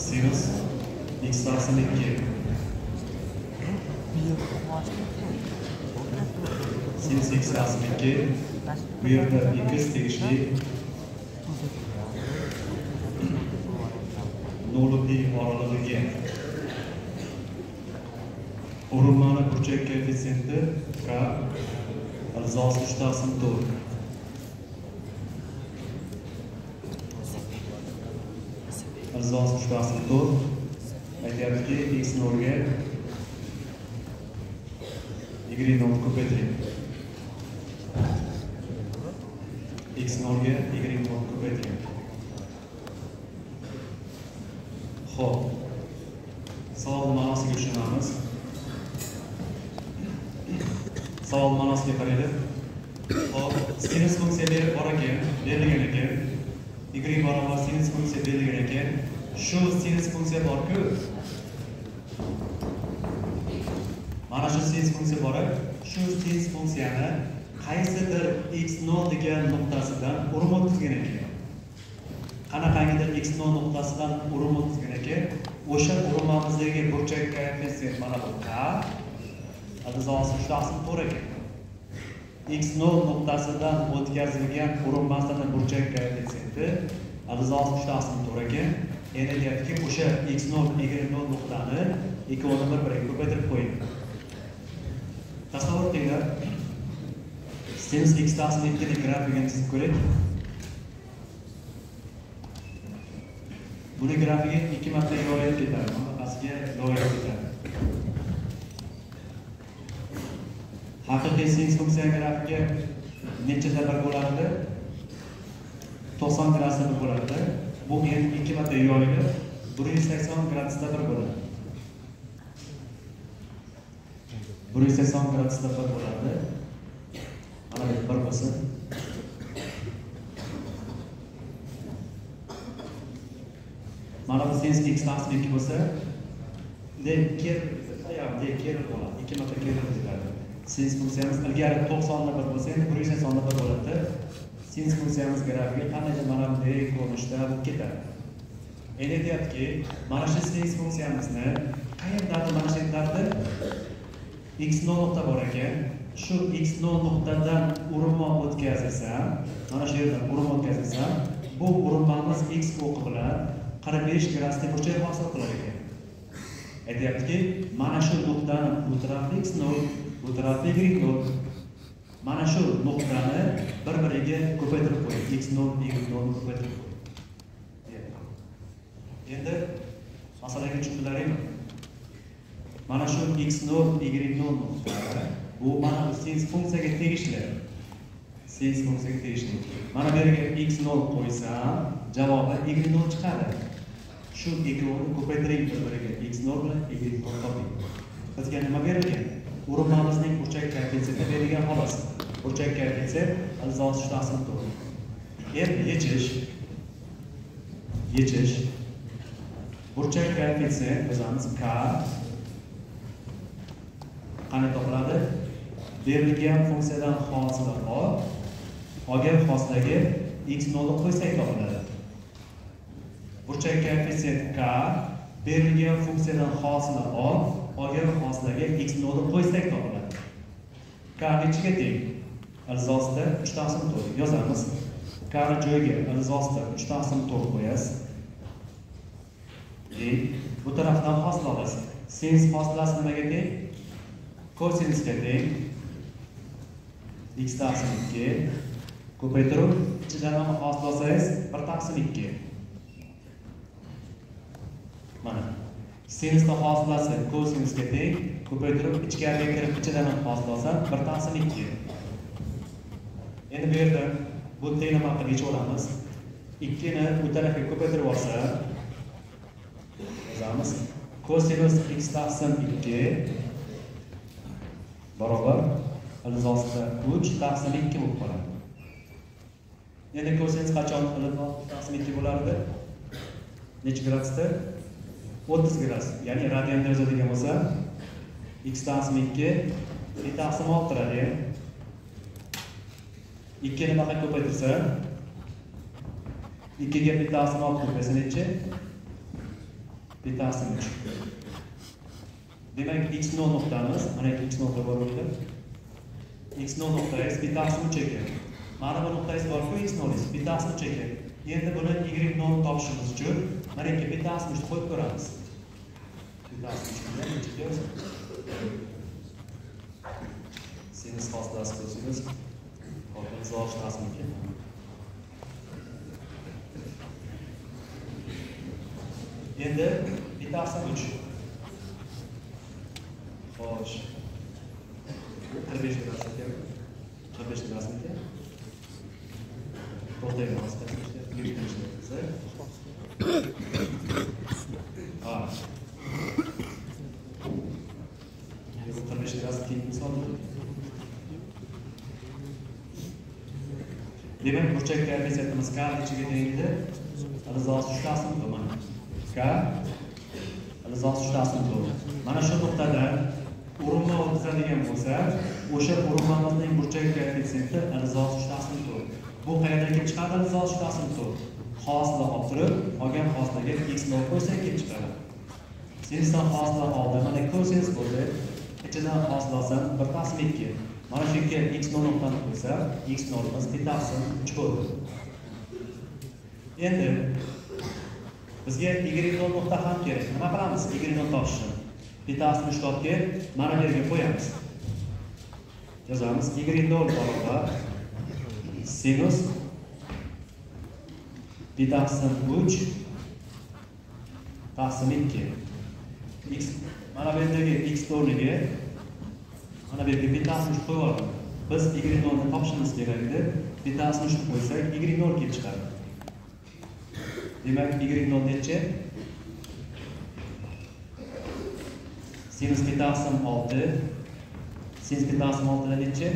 Sirius x taqsim ikki x taqsim ikki bu yerda x tegishli nol pi oralig'iga burchak koeffitsiyenti k ilzosi uch taqsim to'rt uch taqsim to'rt aytyaptiki x nolga y nol ko'paytiring x nolga y nol ko'paytiring funksiya mana shu sens funksiya bor shu sens funksiyani qaysidir x nol degan nuqtasidan urim o'tkazgan ekan. Qanaqangidir x nol nuqtasidan urim o'tkazgan ekan. O'sha urimamizdagi burchak koeffitsient mana bu k. Ilzosi juda asl to'g'ri ekan. x nol nuqtasidan o'tkazilgan urinmasini burchak koeffitsienti ilzosi juda asl to'g'ri ekan. Yana deyaptiki o'sha x nol y nol nuqtani ikkovini bir biriga ko'paytirib qo'ying. Tasavvur qilinglar. Sinus x taqsim ikkini grafigini chizib ko'ring. Buni grafigi ikki marta yoyilib ketadi bunaqasiga yoyilib ketadi haqiqiy sinus funksiya grafiga nechada bir bo'lardi? To'qson gradusda bir bo'ladida bu endi ikki marta yoyilib bir yuz sakson gradusda bir bo'ladi. Bir yuz sakson gradusda bir bo'ladi. Mana bu bir bo'lsin. Mana bu sinus x taqsim ikki bo'lsa deb ker deb ker bo'ladi. Ikki marta ker ketadi sinus funksiyamiz ilgari to'qsonda bir bo'lsa endi bir yuz saksonda bir bo'ladida sinus funksiyamiz grafiga qandaydir mana bunday ko'rinishda bo'lib ketadi. Endi aytyaptiki mana shu sinus funksiyamizni qayerdadir mana shu yerlarda x nol nuqta bor ekan. Shu x nol nuqtadan urinma o'tkazilsam mana shu yerdan urinma o'tkazilsam bu urinmamiz x o'qi bilan qirq besh gradusli burchak hosil qilar ekan. Aytyaptiki mana shu nuqtani bu tarafda x nol bu tarafda y nol. Mana shu nuqtani bir biriga ko'paytirib qo'ying. X nol y nol ko'paytirib qo'ying. Endi masalaga tushundilaringmi? Mana shu x nol y nol nuqtalari bu mana bu sinus funksiyaga tegishli sinus funksiyaga tegishli mana bu yerga x nol qo'ysam javobi y nol chiqadi. Shu ikkovini ko'paytiring bir biriga x nol bilan y nol toping. Bizga nima berilgan? Urinmamizning burchak koeffitsiyenti berilgan xolos. Burchak koeffitsiyent ilzosi uch taqsim to'rt endi yechish yechish. Burchak koeffitsiyent yozamiz k qanday topiladi? Berilgan funksiyadan hosili o olgan hosilagi x nolni qo'ysak topiladi. Burchak koeffitsient k berilgan funksiyadan hosili o olgan hosilaga x nolni qo'ysak topiladi. K ichiga teng. Ilzosida uch taqsim to'rt. Yozamiz. K joyiga ilzosida uch taqsim to'rt qo'yasiz teng bu tarafdan hosil olasiz. Sinus hosilasi nimaga teng? Kosinusga teng. X taqsim ikki ko'paytirib ichidan hosil olsangiz bir taqsim ikki mana. Sinusni hosilasi kosinusga teng ko'paytirib ichkariga kirib ichidan ham hosil olsa bir taqsim ikki endi bu yerda bu tenglamani qilib yechib olamiz ikkini bu tarafga ko'paytirib olsa yozamiz. Kosinus x taqsim ikki. Barobar ilzosida uch taqsim ikki bo'lib qoladi. Endi kosinus qachon taqsim ikki bo'lardi nechi gradusda? O'ttiz gradus ya'ni radianda degan bo'lsa x taqsim ikki e bir taqsim olti radian ikki nimaga ko'paytirsa ikkiga bir taqsim olti ko'paysa nechi bittasi uch. Demak x nol nuqtamiz. Mana x nuqta bor o'rta x nol nuqtangiz bittasi uch ekan mana bu nuqtangiz borku x nolingiz bittasi uch ekan endi buni y nol topishimiz uchun mana yerga bittasini uchni qo'yib ko'ramiz. Bittasini uchni necha kelsin sinus hosilasi kosinus hop imzo olishlazmikin endi bittasi uch xo'sh qirq besh darasi ekan qirq besh darasimikan to'xtaymiz ha bu qirq besh darasi keyin misol demak burchak koeffitsiyentimiz k nechaga tengdi rizosi uchtasini mana k rizosi uchtasini mana shu nuqtadan urinma o'tkazadigan bo'lsa o'sha urinmamizning burchak koeffitsiyenti rizosi uchtasini to'rt bu qayerdan kelib chiqadi rizosi uchtasini to'rt hosila olib turib qolgan hosilaga x nol qo'ysak kelib chiqadi sinusdan hosila oldi mana kosinus bo'ldi ichidan hosil olsam bir taqsim ikki mana shu yerga x0 nuqtani qo'ysa x nolimiz bittasi uch bo'ldi. Endi bizga y nol nuqta ham kerak. Nima qilamiz y nol topishni bittasini uch topib mana bu yerga qo'yamiz. Yozamiz y nol barobar sinus bittasi uch taqsim ikki. X mana bu yerdagi x o'rniga mana bu yerga bittasini uch qo'yib yubordim biz y nolni topishimiz kerak deb bittasini uchni qo'ysak y nol kelib chiqadi. Demak y nol nechi? Semiz bittasi olti. Semiz bittasi oltida nechi?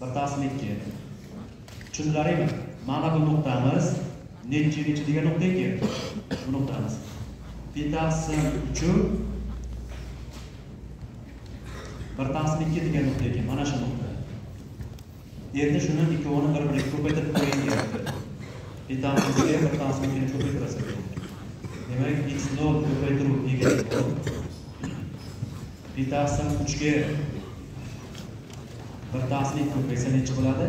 Bir taqsim ikki. Tushundilaringmi mana bu nuqtamiz nechi nechi degan nuqta ekan bu nuqtamiz. Bittasi uchu bir taqsim ikki degan nuqta ekan mana shu nuqta endi shuni ikkovini bir biriga ko'paytirib qo'ying deyapti. Bittamizga bir taqsim ikkini ko'paytirasan demak x nol ko'paytiruv y nol bittasi uchga bir taqsim ikki ko'paysa necha bo'ladi?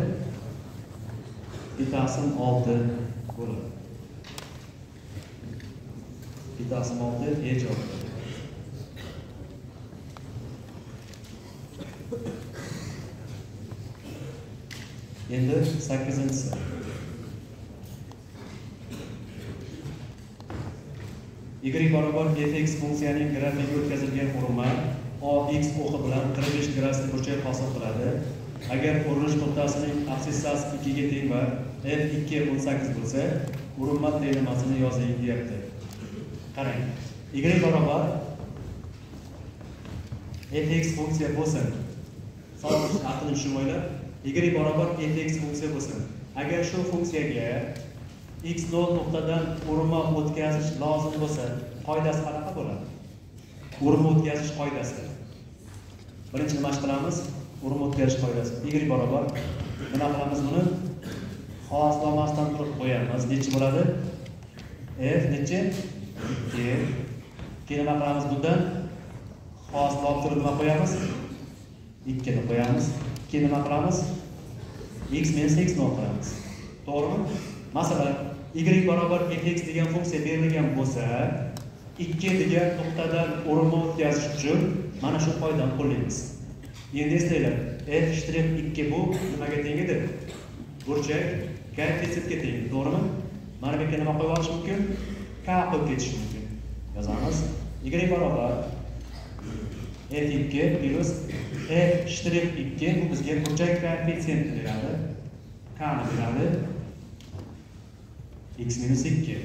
Bittasi olti bo'ladi. Bittasi olti e javob endi sakkizinchisi. Y barobar fx funksiyaning grafiga o'tkazilgan qurilma ox o'qi bilan 45 gradusli burchak hosil qiladi. Agar qurilish nuqtasining absissasi ikkiga teng va f ikki o'n sakkiz bo'lsa qurilma tenglamasini yozing deyapti. Qarang y barobar fx funksiya bo'lsin. Savob aqlni tushunmanglar. Y barobar fx funksiya bo'lsin. Agar shu funksiyaga x nol nuqtadan urma o'tkazish lozim bo'lsa qoidasi qanaqa bo'ladi? Urma o'tkazish qoidasi. Birinchi nima qilamiz? Urma o'tkazish qoidasi. Y barobar nima qilamiz buni? Xoslamasdan turib qo'yamiz. Nechi bo'ladi? F nechi? Ikki. Keyin nima qilamiz bundan? Xoslab turib nima qo'yamiz? Ikkini qo'yamiz. Keyin nima qilamiz x minus x nol qo'yamiz to'g'rimi? Masalan y barobar fx degan funksiya berilgan bo'lsa ikki degan nuqtadan o'rinma o'tkazish uchun mana shu qoidani qo'llaymiz. Endi eslanglar f shtrix ikki bu nimaga teng edi burchak koeffitsiyentga teng to'g'rimi? Mana bu yerga nima qo'yib olish mumkin? K qo'yib ketish mumkin. Yozamiz. Y barobar f ikki plyus f shtrix ikki bu bizga burchak koeffitsiyentni beradi. K ni beradi? X minus 2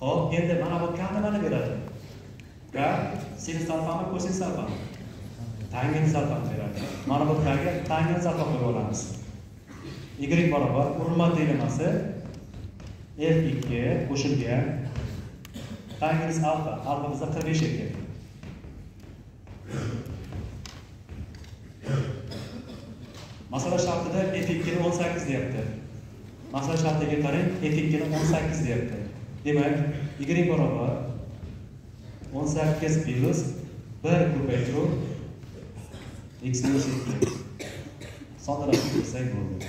hop endi mana bu k nimani beradi? K sinus alfami kosinus alfami tangens alfani beradi. Mana bu kga tangens alfa qo'yib olamiz. Y barobar urinma tenglamasi f2 qo'shilgan. Tangens alfa alfa bizda 45 ekan Masada şartı da F2'ni 18 diye yaptı. Masada şarttaki karı F2'ni 18 diye yaptı. Demek, Y beraber 18 minus 1 kupetru x minus 2. Sonra yapırsak oldu.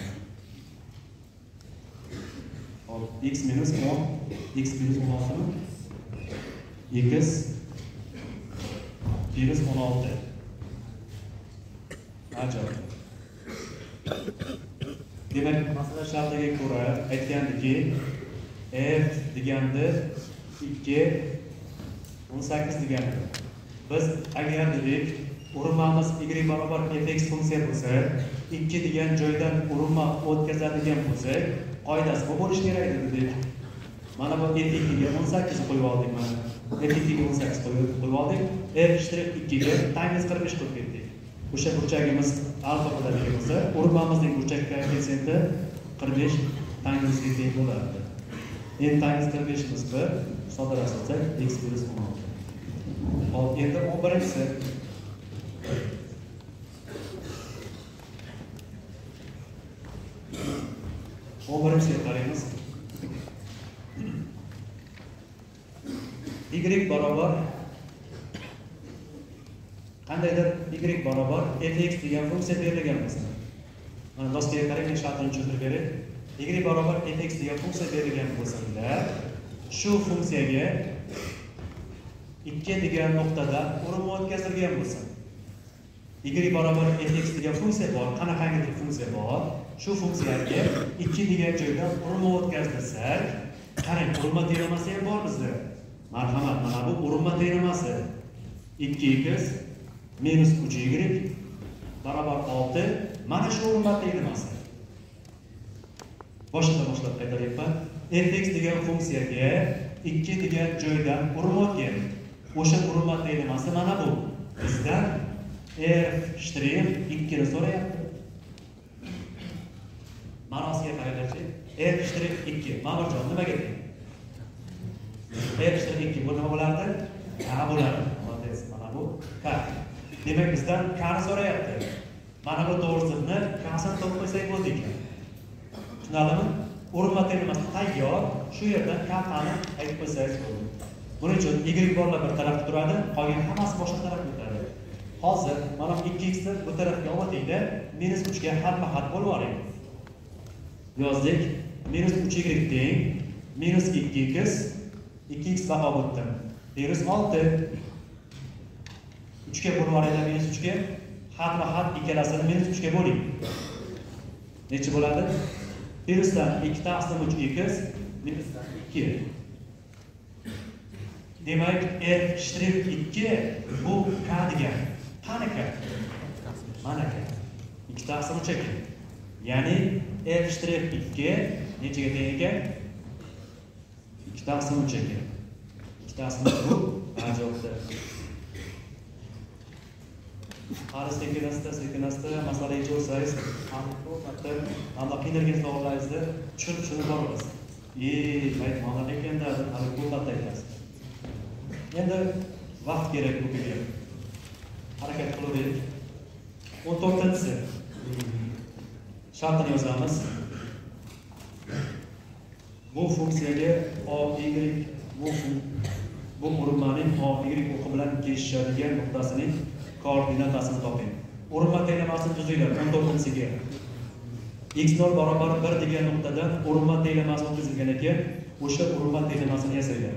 x minus 10, x minus 16 mı? 2 Deniz 16. Ajoyib. Demak, masala shartiga ko'ra ki f digendi 2 18 digendi. Biz agar dedik, urmamiz y barobar fx funksiyon bo'lsa, 2 degan joydan urma o'tkazadigan bo'lsak, qoidasi bu bo'lishi kerak edi dedik. Mana bu etlikni 18 qo'yib oldik mana. digen 18 qo'yib oldik. F shtrix ikkiga tangis qirq besh qilib ketdik o'sha burchagimiz alfa bo'ladigan bo'lsa urinmamizning burchak koeffitsiyenti qirq besh tangizga teng bo'lardi endi tangiz bir soddalashtirsak x plyus o'n endi o'n birinchisi o'n birinchisiga qaraymiz y qandaydir y barobar fx degan funksiya berilgan bo'lsa mana doskaga qarang men shartini tushuntirib beray y barobar fx degan funksiya berilgan bo'lsada shu funksiyaga ikki degan nuqtada urinma o'tkazilgan bo'lsa y barobar fx degan funksiya bor qanaqangidir funksiya bor shu funksiyaga ikki degan joydan urinma o'tkazilsak qarang urinma terimasi ham bor bizda. Marhamat mana bu urinma terimasi. Ikki x minus uch y barobar olti. Mana shu urinma terimasi boshidan boshlab qaytaryapman. Fx degan funksiyaga ikki degan joydan urinma o'tgan o'sha urinma terimasi mana bu. Bizdan f shtrix ikkini so'rayapti. Ma'nosiga qaranglarchi f shtrix ikki. Ma'murjon nimaga teng f shtrix ikki bu nima bo'lardi ha bo'lardi молодец mana bu. Ka demak bizdan kani so'rayapti? Mana bu to'g'risini kasini topmasak qo'ysak bo'ldi ekan. Tushunarlimi? Urinma terimasi tayyor shu yerdan kafani aytib qo'ysangiz bo'ldi. Buning uchun y borlar bir tarafda turadi qolgan hammasi boshqa tarafga o'tadi. Hozir mana bu ikki xni bu tarafga olib o'tingda minus uchga xatma xat bo'lib yuboring. Yozdik minus uch y teng minus ikki x ikki x baho o'tdim minus olti. Uchga bo'lib yuboringlar minus uchga xatma xat ikkalasini minus uchga bo'ling nechi bo'ladi minusdan ikki taqsim uch x minusdan ikki demak f shtrix ikki bu k degan qani k. Mana k. İkki taqsim uch ya'ni f shtrix ikki nechaga teng ekan ikki taqsim uch ekan ikki taqsim uch bu qari sekin asta sekin asta masala yechib olsangiz albatta mana qiynalgan savollaringizni tushunib tushunib boramiz e mayt mana ekanda hali ko'p aytasiz. Endi vaqt kerak bu harakat qilaverdik o'n to'rtinchisi. Shartini yozamiz. Bu funksiyaga o y bu bu qurilmaning o y o'qi bilan kesishadigan nuqtasining koordinatasini toping. Urinma tenglamasini tuzinglar o'n to'rtinchisiga. X nol barobar bir degan nuqtadan urinma tenglamasi o'tkazilgan ekan o'sha urinma tenglamasini yasanglar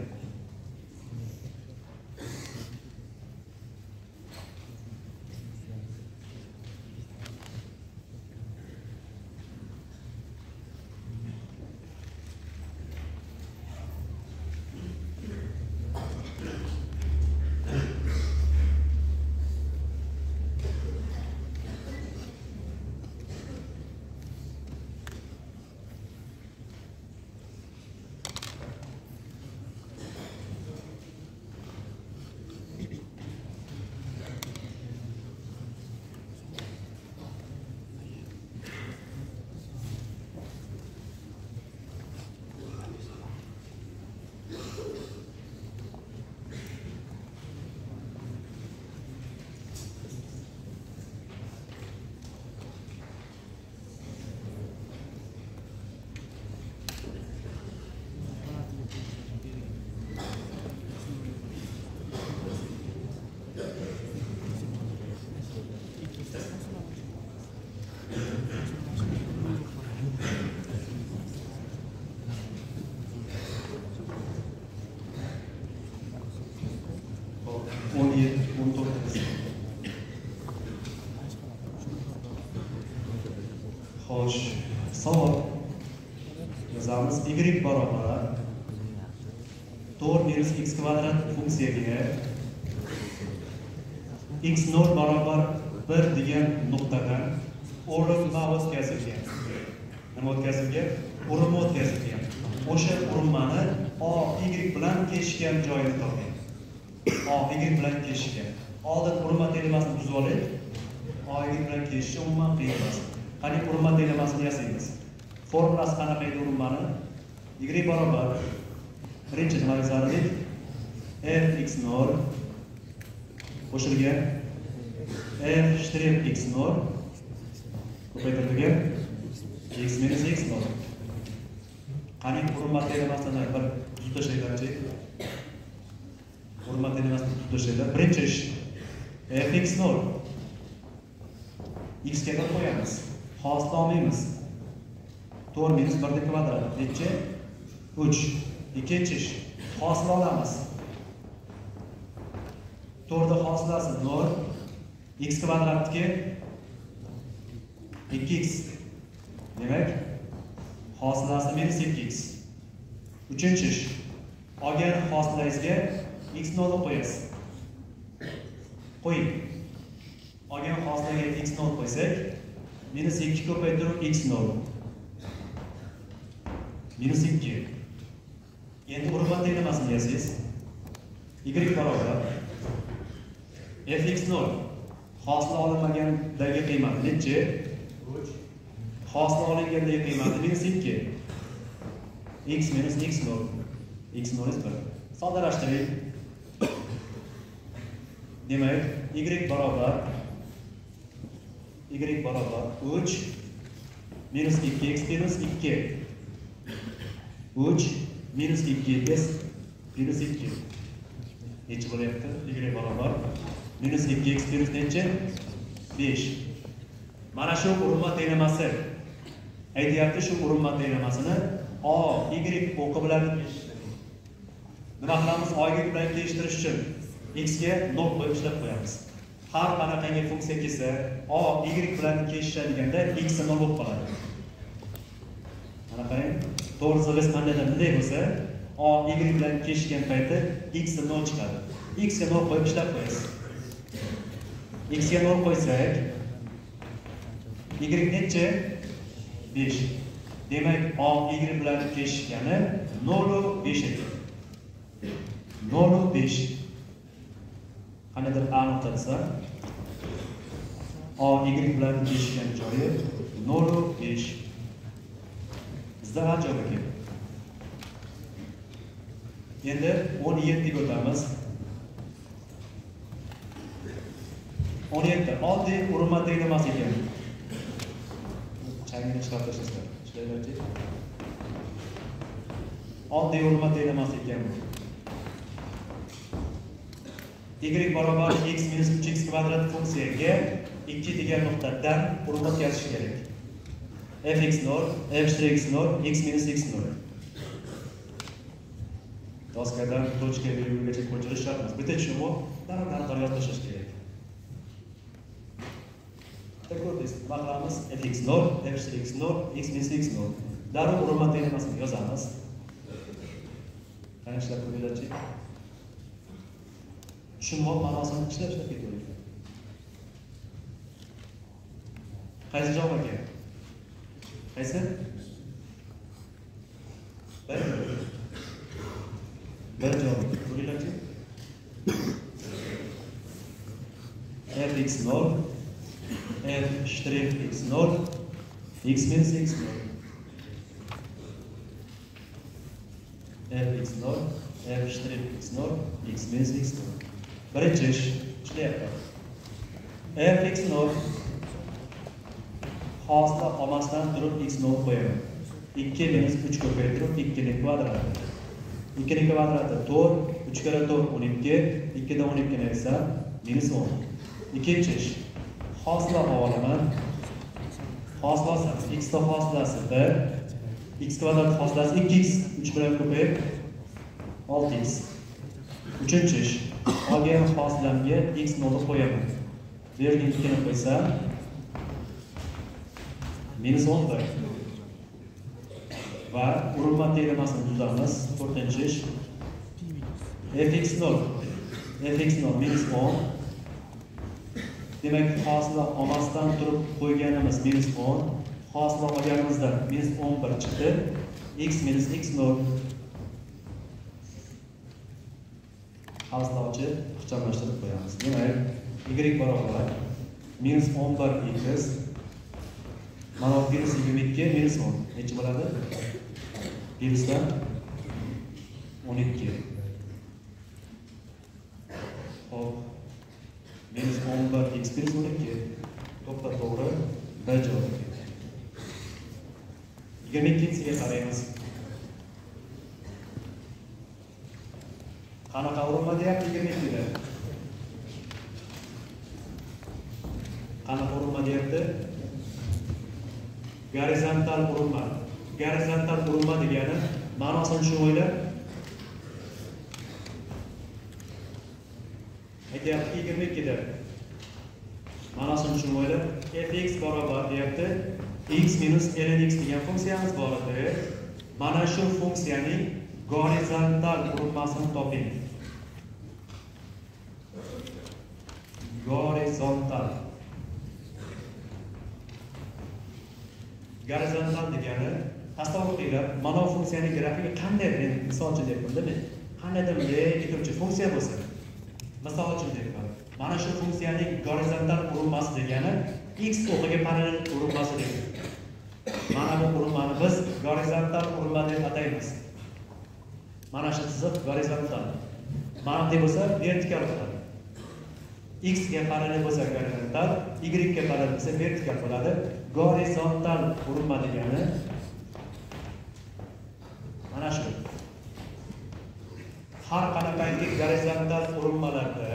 y barobar 4 minus x kvadrat funksiyaga x0 barobar 1 degan nuqtadan o'rinma o'tkazilgan. Nima o'tkazilgan? Urinma o'tkazilgan. O'sha urinmani o y bilan kesishgan joyini toping. o y bilan kesishgan. Oldin urinma tenglamasini buzib olaylik. o y bilan kesishni umuman qiyin emas. Qani urinma tenglamasini yasaymiz. Formulasi qanaqa edi urinmani? Игре Barabara. birinchi xanalizarlik f x nol qo'shilgan f shtrix x nol ko'paytirilgan x minus x nol qani hurmatli masala bir tuzib tashlanglarchi hurmatli masala tuzib tashlanglar birinchi ish f x nol x ga qo'yamiz xos olmaymiz to'rt minus birni kvadrat nechi uch ikkinchi ish. Hosil olamiz. To'rtni hosilasi nol x kvadratniki ikki x. Demak hosilasi minus ikki x. Uchinchi ish. Olgan hosilangizga x nolni qo'yasiz. Qo'ying. Olgan hosilaga x nol qo'ysak minus ikki ko'paytirib x nol. Minus ikki. Endi urmat tenglamasini yasaysiz y barobar fx nol. Hosil olinmagandagi qiymati nechi? Hosil olingandagi qiymati minus ikki. X minus x nol. X nol bir. Soddalashtiring. Demak y barobar y barobar uch. Minus ikki x minus ikki. Uch minus ikki x minus ikki nechi bo'lyapti? Y barobar minus ikki x minus nechi? Besh. Mana shu urinma tenglamasi aytyapti shu urinma tenglamasini o y o'qi bilan nima qilamiz? O y bilan kelishtirish uchun x ga nol qo'yib ishlab qo'yamiz. Har qanaqangi funksiya kelsa o y bilan kesishadiganda x nol bo'lib qoladi? Qarang to'g'risi biz qandaydir bunday bo'lsa o y bilan kesishgan payti x nol chiqadi x ga nol qo'yib ishlab qo'yasiz x ga nol qo'ysak y nechi besh demak o y bilan kesishgani nolu besh ekan nolu besh qanaqadir a nuqta desa o y bilan kesishgan joyi nolu besh bizda a javob ekan endi o'n yettiga o'tamiz o'n yetti oddiy urinma tenglamas ekan changni chiqarib tashlaysizlar ishlayverchi oddiy urinma tenglamas ekan y barobar x minus uch x kvadrat funksiyaga ikki degan nuqtadan urinma o'tkazish kerak fx nol f shtrix nol x minus x nol doskadan точка virgulgacha ko'chirish shart emas bitta tushunib darrov darrov yozib tashlash kerak bitta ko'rdingiz nima qilamiz fx nol f shtrix nol x minus x nol darrov urinma tenglamasini yozamiz qani ishlab ko'ringlarchi tushunmoq ma'nosini ishlab ishlab ketavering qaysi javob aka qaysi bir bir javob ko'ringlarchi fx nol f shtrix x nol x minus x nol fx nol f shtrix x nol x minus x nol birinchi ish ishlayapti fx nol hosila olmasdan turib x no koyalım. 2 minus 3 kök ediyorum. 2'nin kvadratı. 2'nin kvadratı 4. 3 kere 4 12. 2'de 12 ise minus 10. İkinci iş. Hasla bağlamı. Haslası. X de haslası da. X kvadrat haslası 2x. 3 bilen köpek. 6x. Üçüncü iş. Olgan haslamga x nolni qo'yaman. Bu yerga 2 ni -10 сонды. Ва, ұрылма теремасын дұлдарымыз, тұртен жеш. FX0, FX0, минус 10. Демек, қасында омастан тұрып қойғанымыз минус 10. Қасында ойарымызда минус 10 бір. X минус X0. Қасында ұчы құчамыштырып қойамыз. Демек, Y бар оғылай. Минус 10 бір X mana bu minus yigirma ikki minus o'n nechi bo'ladi? Minusdan o'n ikki hop minus o'n bir x minus o'n ikki. To'xta to'g'ri. B javob. Yigirma ikkinchisiga qaraymiz. Qanaqa urinma gorizontal qurilma. Gorizontal qurilma degani ma'nosini tushunib aytyapti yigirma ikkida ma'nosini tushunib fx barobar deyapti. X minus ln x degan funksiyamiz bor edi. Mana shu funksiyaning gorizontal qurilmasini toping. Gorizontal. Gorizontal degani tasavvur qilinglar mana bu funksiyaning grafiki qanday men misol uchun deyapmanda men. Qandaydir e, bunday funksiya bo'lsa. Misol uchun deyapman mana shu funksiyaning gorizontal qurilmasi degani x o'qiga parallel qurilmasi degani. Mana bu qurilmani biz gorizontal qurilma deb ataymiz. Mana shu chiziq gorizontal mana bunday bo'lsa vertikal bo'ladi. X ga parallel bo'lsa gorizontal y ga parallel bo'lsa vertikal bo'ladi. Gorizontal qurilma degani mana shu. Har qanaqangi gorizontal qurilmalarda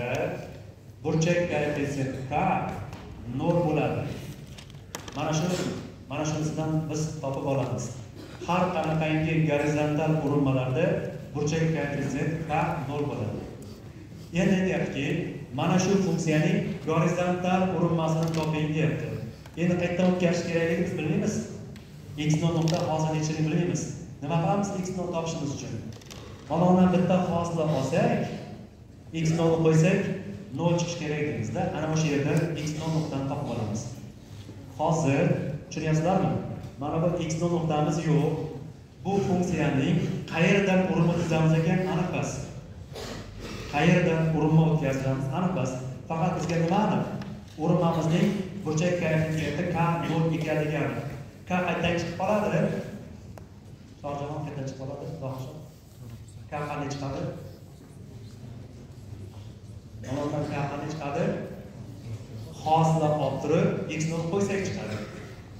burchak koeffitsient k nol bo'ladi. Mana shuni mana shunisidan biz topib olamiz. Har qanaqangi gorizontal qurilmalarda burchak koeffitsient k nol bo'ladi. Endi aytyaptiki mana shu funksiyaning gorizontal qurilmasini toping deyapti endi qayerdan o'tkazish kerakligini biz bilmaymiz. X nol nuqta hozir nechini bilmaymiz. Nima qilamiz x nol topishimiz uchun? Mana bitta hosila olsak x nolni qo'ysak nol chiqishi kerak deymizda ana o'sha yerdan x nol nuqtani topib olamiz. Hozir tushunyapsizlarmi? Mana bu x nol nuqtamiz yo'q. Bu funksiyaning qayerdan urinma o'tkazamiz ekan aniq emas qayerdan urinma o'tkazamiz aniq emas faqat bizga nima aniq urinmamizning burchak koeffitsiyenti k nol ekanligi aniq k qayerdan chiqib qoladi shohjahon qayerdan chiqib qoladi zohir k qanday chiqadi? Ondan k qanday chiqadi? Hosilab olib turib x nol qo'ysak chiqadi.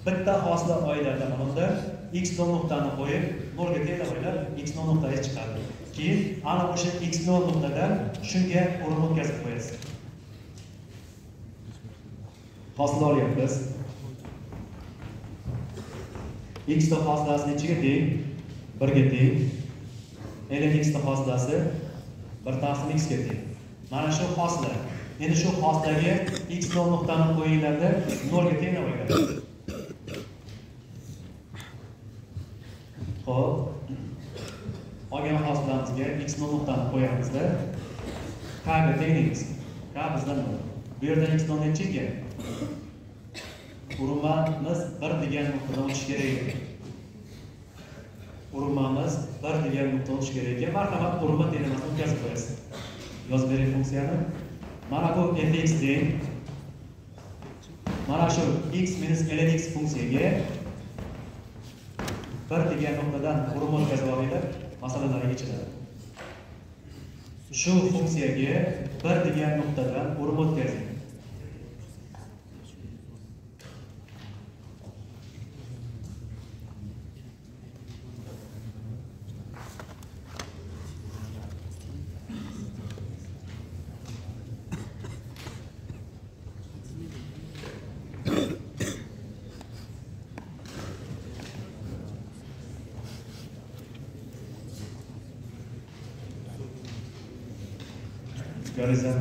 Bitta hosila oylarda mana bunda x nol nuqtani qo'yib nolga tengla tenglaringlar x nol nuqtasi chiqadi. Keyin ana o'sha x nol nuqtadan shunga o'rin o'tkazib qo'yasiz. Hosila olyapmiz x ni hosilasi nechiga teng? Birga teng. Ln x ni hosilasi bir taqsim x ga teng. Mana shu hosila endi shu hosilaga x nol nuqtani qo'yinglarda nolga tenglab olinglar ho'p olgan hosilamizga x nol nuqtani qo'yamizda. K ga tenglaymiz k bizdan nol bu yerda x nol nechi ekan urinmamiz bir degan nuqtadan o'tishi kerak ekan urinmamiz bir degan nuqtadan o'tishi kerak ekan marhamat urinma tenglamasini o'tkazib qo'yasiz yozib bering funksiyani mana bu fx teng mana shu x minus ln x funksiyaga bir degan nuqtadan urinma o'tkazib olinglar masalalar yechiladi shu funksiyaga bir degan nuqtadan urinma o'tkazing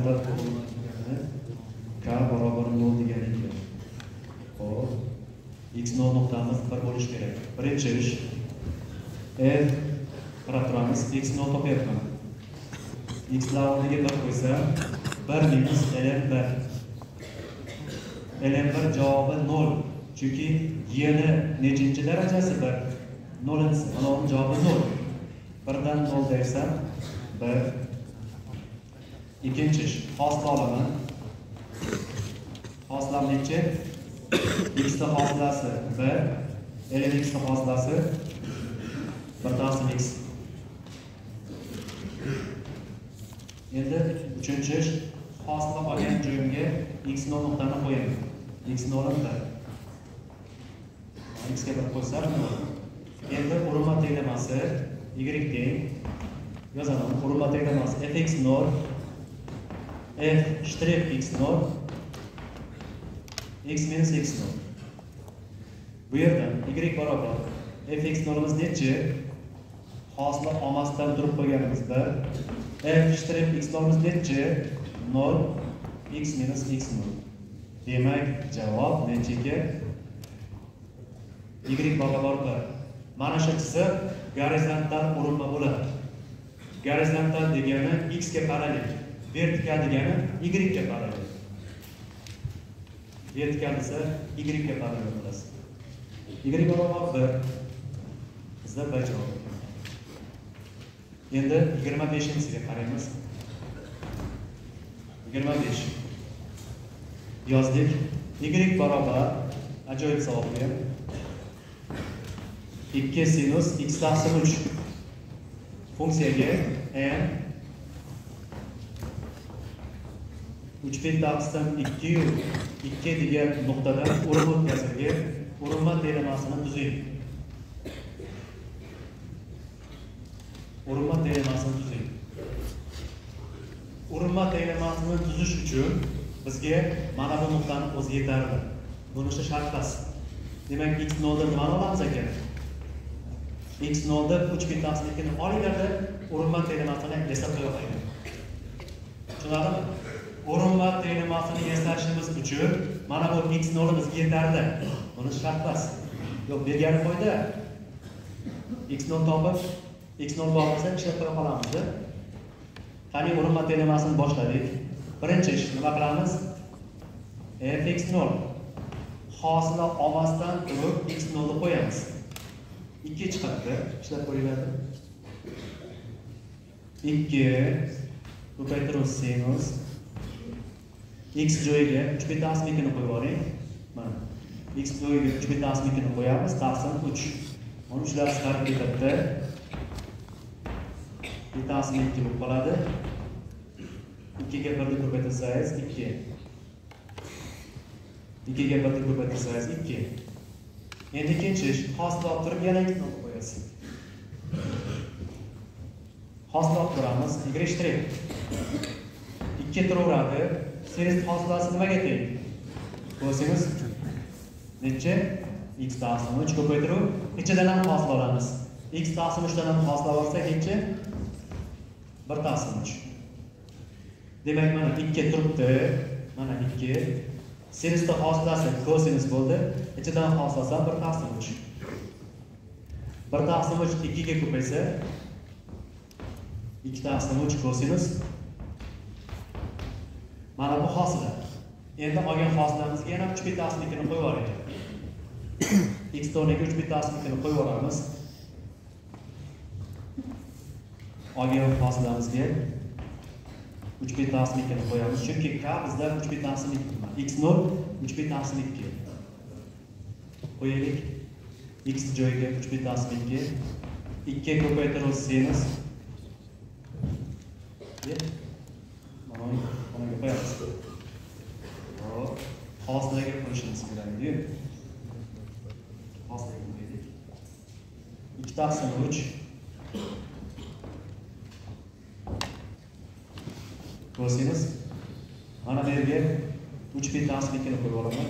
gorizontal qurilma k barobar nol degan ekan hop x nol nuqtamiz bir bo'lishi kerak. Birinchi ish. E, F qarab turamiz x nol topyapman. X la o'rniga bir qo'ysam bir minus ln bir. Ln bir javobi nol. Chunki yni nechinchi darajasi bir? Nolinchisi. Javobi nol. Birdan nol dersam bir. Ikkinchi ish hosila olaman hosilam nechi xni hosilasi bir ln xni hosilasi bir taqsim x. Endi uchinchi ish hosila olgan joyimga x nol nuqtani qo'yaman x nolim bir x ga bir qo'ysam endi urinma tenglamasi y teng yozaman urinma tenglamasi fx nol f'x0 x minus x0 bu yerda y barobar f x0imiz nechi hosila olmasdan turib qo'yganimizda f shtrix x0imiz nechi 0 x minus x0 demak javob necha ekan y barobarda mana shu chiziq gorizontal qurilma bo'ladi. Gorizontal degani x ga parallel vertikal degani y ga parallel vertikal desa y ga parallel qilasiz y barobar bir bizda bir javob endi yigirma beshinchisiga qaraymiz yigirma besh yozdik y barobar ajoyib savol bu ham ikki sinus x taqsim uch funksiyaga n uch pi taqsim ikkiyu ikki degan nuqtadan urinma o'tkazilgan urinma tenglamasini tuzing. Urinma tenglamasini tuzing. Urinma tenglamasini tuzish uchun bizga mana bu nuqtani o'zi yetarli bunisi shartasi demak x nolda nimani olamiz ekan x nolda uch pi olinglarda urinma tenglamasini yasab qo'ya qo'ying tushunarlimi? Urinma tenglamasini yasashimiz uchun mana bu x noli bizga yetarli buni shart emas. Yo'q bergani foyda. X nol topib x nol bor bo'lsa ishlab qo'ya qolamizda. Qani va tenglamasini boshladik. Birinchi ish nima qilamiz? Fx nol hosila olmasdan turib x nolni qo'yamiz. Ikki chiqadi ishlab qo'yiladi ikki. Ko'paytiruv sinus x joyiga uch bittasi qo'yib yuboring mana x joyiga uch bittasi qo'yamiz. Taqsim uch. Mana uchlar chiqarib ketadida bittasini ikki bo'lib qoladi. Ikkiga birni ko'paytirsangiz ikki. Ikkiga birni ko'paytirsangiz ikki. Endi ikkinchi ish hosil olib turib yana ikkini olib qo'yasiz. Hosil olib turamiz. Y shtrix ikki turaveradi. Sinus hosilasi nimaga teng? Ko'rsangiz necha x taqsim uch ko'paytiruv ichidan ham hosil olamiz? X taqsim uchdan ham hosil olsak necha? Bir taqsim uch. Demak mana ikki turibdi. Mana ikki. Sinusni hosilasi kosinus bo'ldi. Ichidan hosil olsam bir taqsim uch. Bir taqsim uch ikkiga ko'paysa ikki taqsim uch kosinus mana bu hosila. Endi olgan hosilamizga yana uch bittasimnikini qo'yib yuboraylik x o'rniga uch bittasimnikini qo'yib yuboramiz olgan hosilamizga uch bittasimnikini qo'yamiz. Chunki k bizda uch bittasimnik x nol uch bittasimnikki qo'yaylik. X joyiga uch bittasimnikki ikki ko'paytiruv sinus mana onaga qo'yamiz hop hosilaga qo'yishimiz kerakdiyu hosilaga qo'ydik ikki taqsim uch ko'rsangiz mana bu yerga uch pi taqsim ikkini qo'yib olaman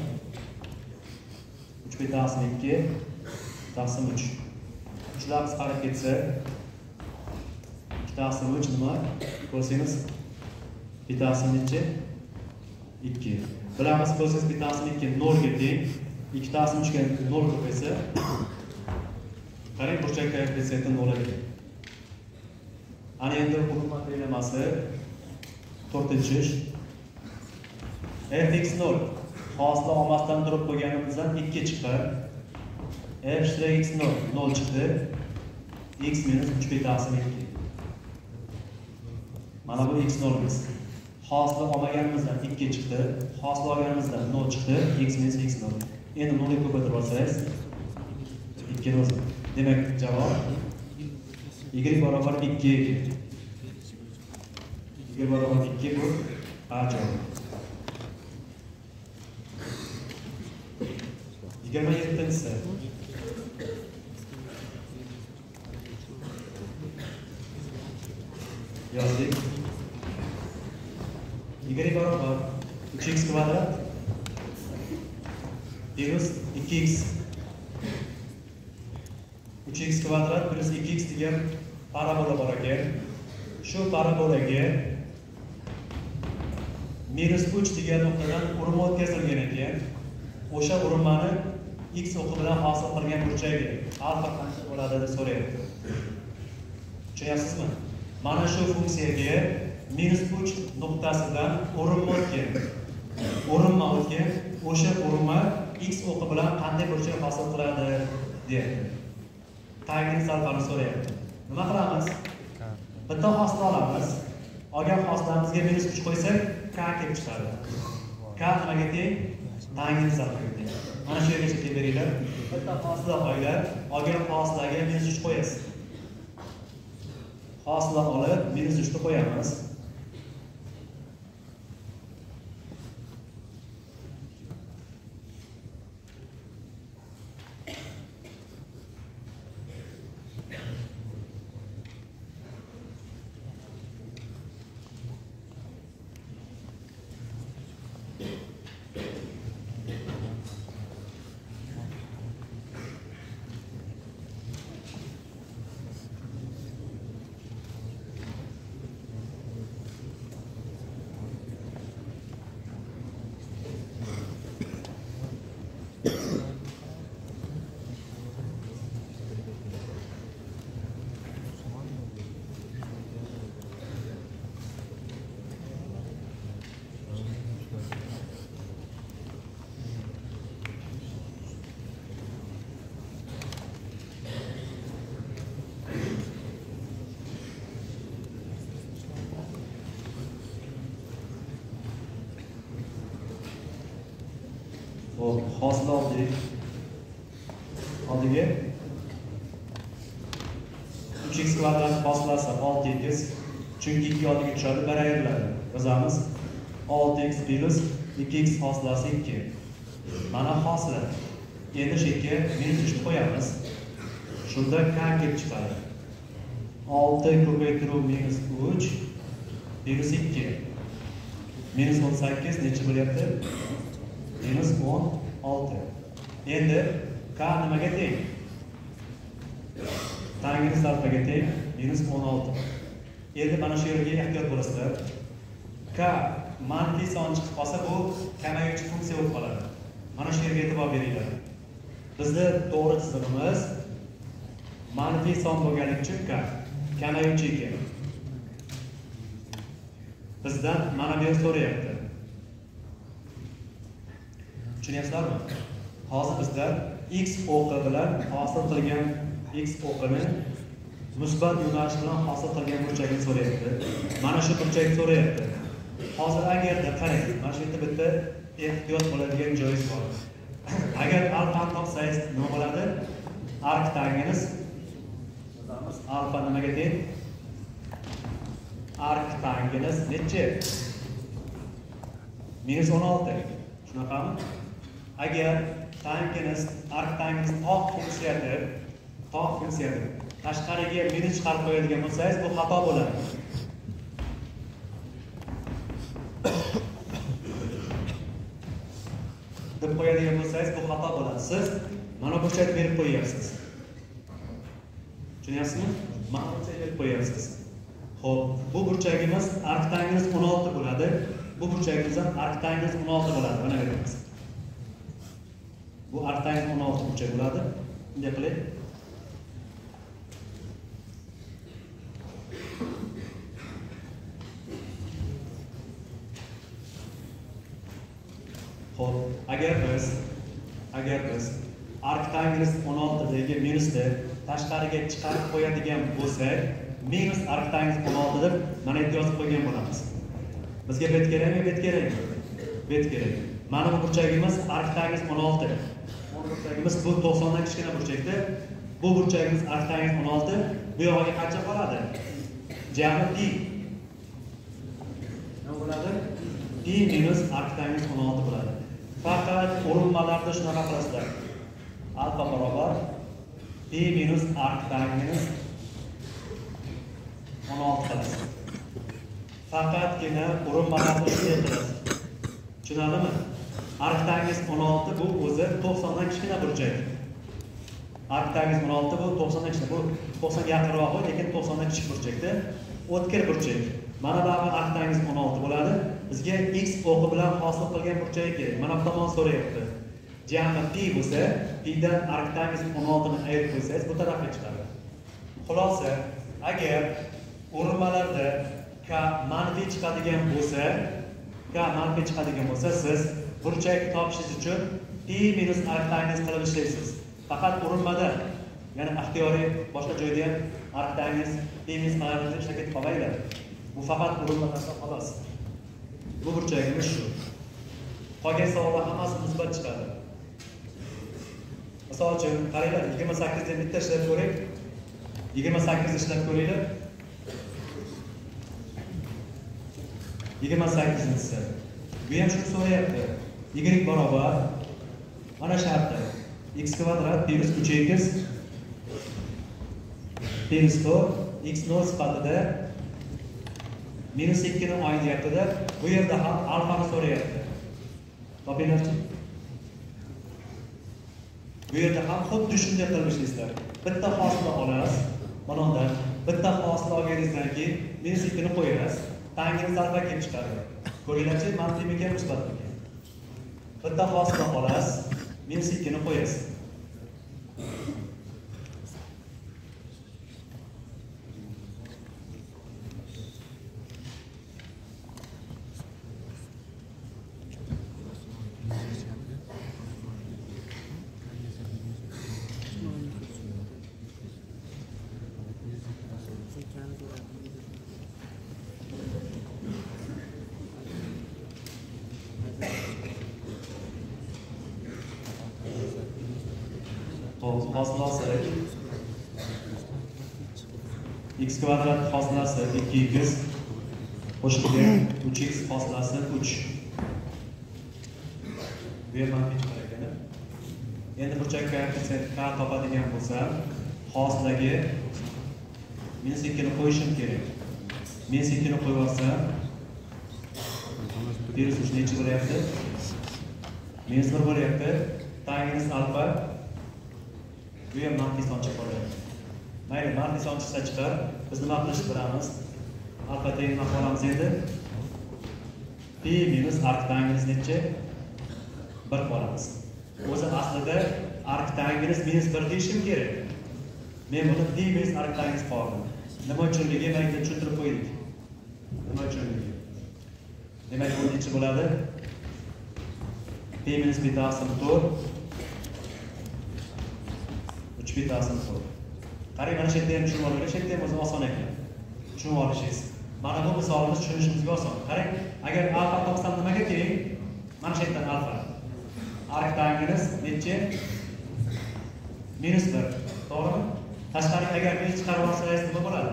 uch pi taqsim ikki taqsim uch uchlar qisqarib ketsa ikki taqsim uch nima kosinus bittasi nechi ikki. Bilamiz kosinus bittasi ikki nolga teng ikkitasini uchga nol ko'paysa qarang burchak koeffitsiyenti nol teng. Ana endi hukumat tenglamasi to'rtinchi ish. Fx nol. Hosila olmasdan turib qo'yganimizdan ikki chiqdi f x nol. Nol chiqdi. X minus uch betasini ikki. Mana bu x nolimiz. Hosila olmaganimizdan ikki chiqdi hosil olganimizdan nol chiqdi x minus x nol. Endi nolga ko'paytirib olsangiz ikki nol. Demak javob y barobar ikki. Y barobar ikki bu a javob. Yigirma yettinchisi. Yozdik. Y barobar x kvadrat minus 2x 3x kvadrat plus 2x degan parabola bor ekan shu parabolaga minus uch degan nuqtadan urma o'tkazilgan ekan o'sha urmani x o'qi bilan hosil qilgan burchagi alfa qancha bo'ladi deb so'rayapti tushunyapsizmi mana shu funksiyaga minus uch nuqtasidan o'rinma o'tgan o'rinma o'tgan o'sha o'rinma x o'qi bilan qanday burchak hosil qiladi deyapti. Tagini salfani so'rayapti. Nima qilamiz? Bitta hosila olamiz. Olgan hosilamizga minus uch qo'ysak k kelib chiqadi. K nimaga teng? Tangini salfaga teng. Mana shu yergacha kelib beringlar. Bitta hosila qo'yinglar. Olgan hosilaga minus uch qo'yasiz. Hosila olib minus uchni qo'yamiz Hop, hosila oldik. Oldiga 3x kvadrat hosilasi 6x. Chunki 2 oldiga tushadi, bir ayriladi. Yozamiz. 6x plus 2x hosilasi ikki Mana hosila. Endi shu yerga minus 3 ni qo'yamiz. Shunda k kelib chiqadi. 6 ko'paytiruv minus 3 minus ikki Minus 18 necha bo'lyapti? minus 16. Endi k nimaga teng? Tangimiz zarbaga teng minus 16. Endi mana shu yerga ehtiyot bo'lasizlar. K manfiy son chiqib qolsa bu kamayuvchi funksiya bo'lib qoladi. Mana shu yerga e'tibor beringlar. Bizda to'g'ri chizig'imiz manfiy son bo'lgani uchun k kamayuvchi ekan. Bizdan mana bu yer so'rayapti. tushunyapsizlarmi hozir bizda x o'qi bilan hosil qilgan x o'qini musbat yo'nalish bilan hosil qilgan burchakni so'rayapti mana shu burchakni so'rayapti hozir agarda qarang mana shu yerda bitta ehtiyot bo'ladigan joyimiz bor. Agar alfani topsangiz nima bo'ladi? Ark tangingiz alfa nimaga teng ark tanginiz nechi? Minus o'n olti. Shunaqami? Agar tankiniz ark tankiniz tog' funksiyasi tog' funksiyasi tashqariga minus chiqarib qo'yadigan bo'lsangiz bu xato bo'ladi. Deb qo'yadigan bo'lsangiz bu xato bo'ladi. Siz mana burchakni berib qo'yyapsiz. Tushunyapsizmi? Mana burchak berib qo'yyapsiz. Ho'p bu burchagimiz arktangimiz o'n olti bo'ladi. Bu burchagimiz ham arktangimiz o'n olti bo'ladi. Mana bu artangiz o'n olti burchak bo'ladi. Bunday qiling Xo'p, agar biz agar biz arktangis 16 dagi minusni tashqariga chiqarib qo'yadigan bo'lsak, minus arktangis 16 deb mana yerga yozib qo'ygan bo'lamiz. Bizga bet kerakmi, bet kerakmi? Bet kerak. Mana bu burchagimiz arktangis 16. olti burchagimiz bu 90 kichkina burchakda. Bu burchagimiz arktangis 16. Bu yog'iga qancha qoladi? Jami pi. Nima bo'ladi? pi minus arktangis 16 bo'ladi. Faqat o'rinmalarda shunaqa qilasizlar. Alfa barobar pi minus arktangis 16 qilasiz. Faqatgina o'rinmalarni shunday qilasiz. Tushunarlimi? Arktangis 16 bu o'zi 90 dan kichkina burchak. Arktangis 16 bu 90 dan kichkina. Bu 90 ga yaqinroq, lekin 90 dan kichik burchakda. O'tkir burchak. Mana bu arktangis 16 bo'ladi. Bizga x o'qi bilan hosil qilgan burchak kerak. Mana bu tomon so'rayapti. Jami pi bo'lsa, pi dan arktangis 16 ni ayirib qo'ysangiz, bu tarafga chiqadi. Xulosa, agar o'rinmalarda k manfiy chiqadigan bo'lsa, k manfiy chiqadigan bo'lsa, siz burchak topishingiz uchun pi minus arktangis qilib ishlaysiz. Faqat o'rinmada, ya'ni ixtiyoriy boshqa joyda ham arktangis pi minus arktangis ishlab ketib qolmaydi. Bu faqat o'rinmada xolos. Bu burchagimiz shu. Qolgan savollar hammasi musbat chiqadi. Misol uchun, qaranglar, 28 dan bitta ishlab ko'ring. 28 ishlab ko'ringlar. 28-si. Bu ham shuni so'rayapti. Y barobar mana sharti. x kvadrat minus 3x minus 4 x 0 sifatida minus 2 ni oy deyapti-da. Bu yerda ham alfani so'rayapti. Topinglarchi. Bu yerda ham xuddi shunday qilib. Bitta hosila olasiz. Mana undan bitta hosila olganingizdan keyin minus 2 ni qo'yasiz. Tangingiz zarba kelib chiqadi. Ko'ringlarchi, mantiqmi musbatmi? Bitta hosila olasiz, minus 2 ni qo'yasiz. Xo'p, hosilasi x kvadrat hosilasi 2x qo'shilgan 3x hosilasi 3. Bu yer manfiy chiqar ekan. Endi burchak koeffitsient k topadigan bo'lsam, hosilaga men 2 qo'yishim kerak. men 2 ni qo'yib olsam, minus 3 nechi bo'lyapti? Minus bir bo'lyapti. Tangingiz alfa bu ham manfiy soncha chiqib qolyapti. Mayli, manfiy son chiqsa chiqar. Biz nima qilishni bilamiz? Alfa teng nima qilamiz endi? Pi minus arktangimiz necha? bir qolamiz. O'zi aslida arktangimiz minus 1 deyishim kerak. Men buni d minus arktangimiz qoldim. Nima uchunligi mayli tushuntirib qo'ydik. Nima uchunligi? Demak, bu nechi bo'ladi? Pi minus pi to'rt 4 3 bitasini qo'y. Qarang, mana shu yerda ham tushunib olinglar, shu yerda ham o'zi oson ekan. Tushunib olishingiz. Mana bu misolimiz tushunishimizga oson. Qarang, agar alfa topsam nimaga teng? Mana shu yerdan alfa. Arktangimiz nechi Minus 1. To'g'rimi? Tashqariga agar minus chiqarib olsangiz nima bo'ladi?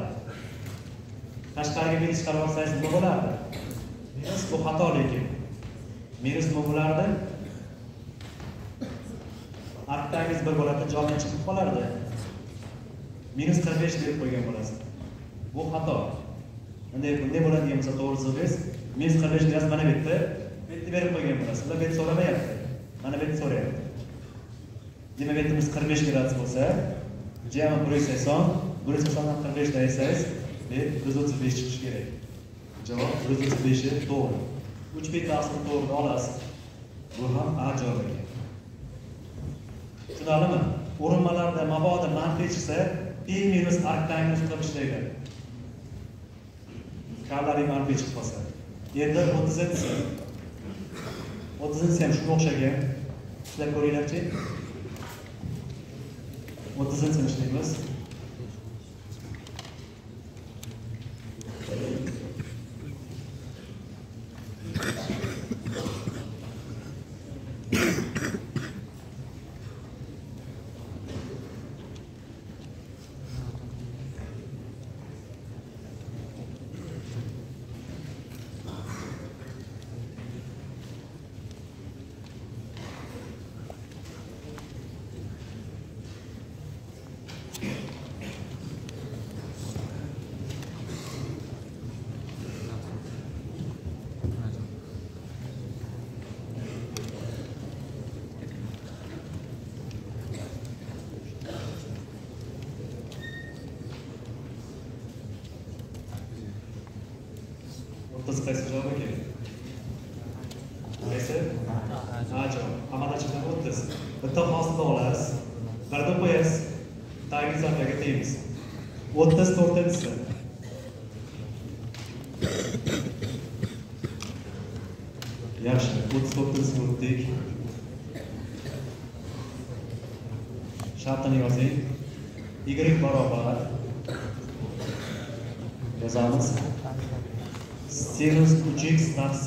Tashqariga minus chiqarib olsangiz nima bo'lardi? Minus bu xato lekin. Minus nima bo'lardi? arktangiz bir bo'ladi, joyi chiqib qolardi. Minus 45 deb qo'ygan bo'lasiz. Bu xato. Bunday bunday bo'ladigan bo'lsa to'g'ri biz minus 45 deyapsiz, mana bu yerda betni berib qo'ygan bo'lasiz. Ular bet so'ramayapti. Mana bet so'rayapti. Demak, qirq 45 gradus bo'lsa, jami 180, 180 dan 45 yuz o'ttiz 135 chiqishi kerak. Javob 135 to'g'ri. uch bittasini to'g'rini olasiz. Bu ham A javob ekan. tushunarlimi urinmalarda mabodo manfiy chiqsa i minus arktangni qilib ishlaydi kaloriy manfiy chiqib qolsa endi o'ttizinchisi o'ttizinchisi ham shunga o'xshagan ishlab ko'ringlarchi What does that translate as?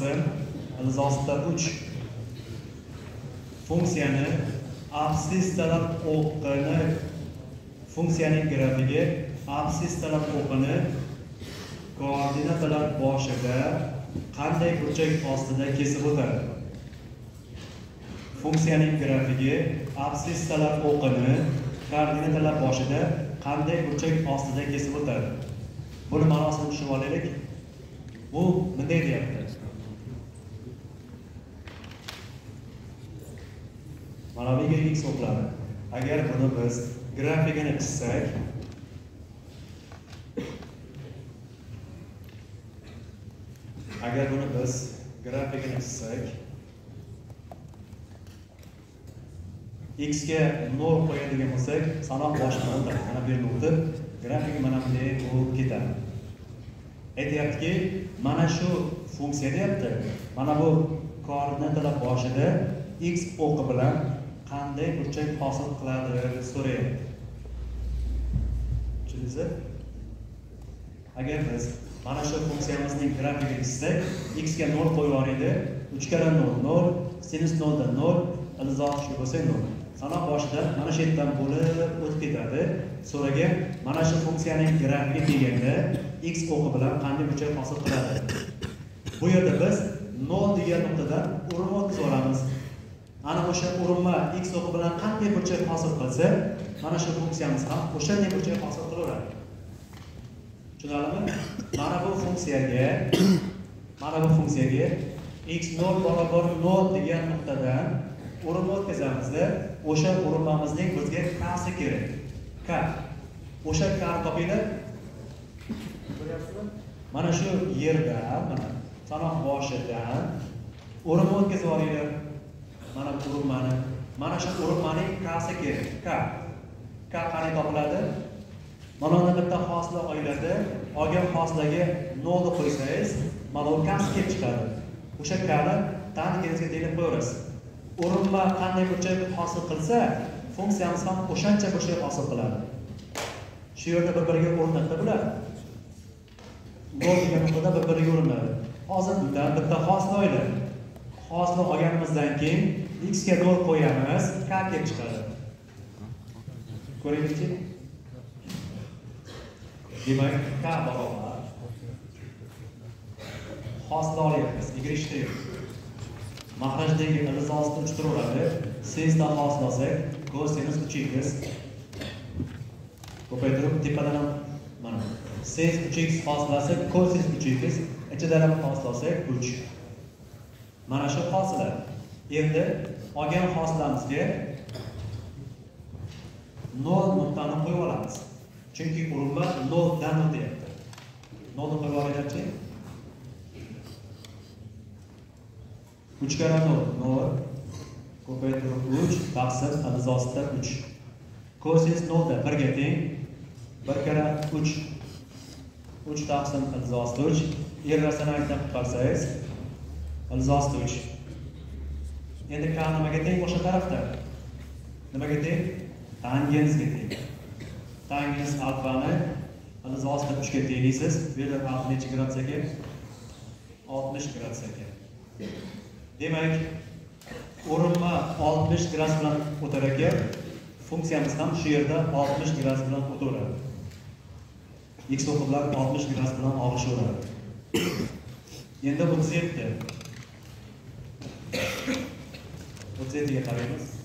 3x ilzosida 3 funksiyani absis talab o'qini funksiyaning grafigi absis talab o'qini koordinatalar boshida qanday burchak ostida kesib o'tadi? Funksiyaning grafigi absis talab o'qini koordinatalar boshida qanday burchak ostida kesib o'tadi? Buni ma'nosini tushunib olaylik. Bu bunday deyapti. Mana bu y x agar buni biz grafikini chizsak agar buni biz grafikini chizsak x ga 0 qo'yadigan bo'lsak sanoq boshqadan mana bu yerni o'tib grafik mana bunday bo'lib ketadi. Aytyaptiki mana shu funksiya deyapti. Mana bu koordinatalar boshida x o'qi bilan qanday burchak hosil qiladi deb so'rayapti tushundingizmi agar biz mana shu funksiyamizning grafigini chizsak x ga nol qo'yib yuboraydi uch karra 0 0 sinus 0 nol 0 shu bo'lsa nol. Sanoq boshida mana shu yerdan bo'lib o'tib ketadi. So'ragan mana shu funksiyaning grafigi kelganda x o'qi bilan qanday burchak hosil qiladi? Bu yerda biz nol degan nuqtadan urib o'tkazib olamiz ana o'sha urinma x o'qi bilan qanday burchak hosil qilsa mana shu funksiyamiz ham o'shanday burchak hosil qilaveradi. Tushunarlimi? Mana bu funksiyaga mana bu funksiyaga x 0 barobar nol degan nuqtadan urinma o'tkazamizda o'sha urinmamizning bizga kasi kerak. K. O'sha kani topinglar. Ko'ryapsizmi? Mana shu yerdan mana sanoq boshidan urinma o'tkazib olinglar mana bu qurilmani mana shu qurilmaning kasi kerak. K k qanday topiladi? Mana unda bitta hosila oilada olgan hosilaga nolni qo'ysangiz mana bu kasi kelib chiqadi. O'sha kni tanligingizga tegib qo'yaverasiz. Urinma qanday burchak hosil qilsa funksiyamiz ham o'shancha burchak hosil qiladi. Shu yerda bir biriga o'rnatda bular. Nol degan nuqtada bir biriga o'rinadi. Hozir bundan bitta hosil oila hosilni olganimizdan keyin x ga nol qo'yamiz. K kelib chiqadi. Ko'ringizchi demak k barobar. Hosilni olyapmiz. Y yo'q mahrajdagi ilizosini uchtiraveradi. Sesdan hosil olsak kosinus uch x ko'paytirib tepadan ham mana. Sens uch x hosilasi kosinus uch x ichidan ham hosil olsak uch. Mana shu hosila endi olgan hosilamizga nol nuqtani qo'yib olamiz. Chunki urug'lar nol dano deyapti. Nolni qo'yib olinglarchi uch karra nol. Nol. Ko'paytirib uch. Taqsim ilizosida uch. Ko'rsangiz nolda birga teng bir karra uch. Uch taqsim ilizosida uch. Irratsionallikdan qutqarsangiz ilizosida uch. Endi k nimaga teng o'sha tarafda? Nimaga teng? Tangensga teng. Tangens alfani ilizosida uchga teng deysiz bu yerda alfa gradus ekan oltmish gradus ekan demak o'rinma oltmish gradus bilan o'tar ekan. Funksiyamiz ham shu yerda oltmish gradus bilan o'taveradi. X to'qi bilan oltmish gradus bilan og'ishaveradi. Endi o'ttiz yetti Ustedes ya sabemos.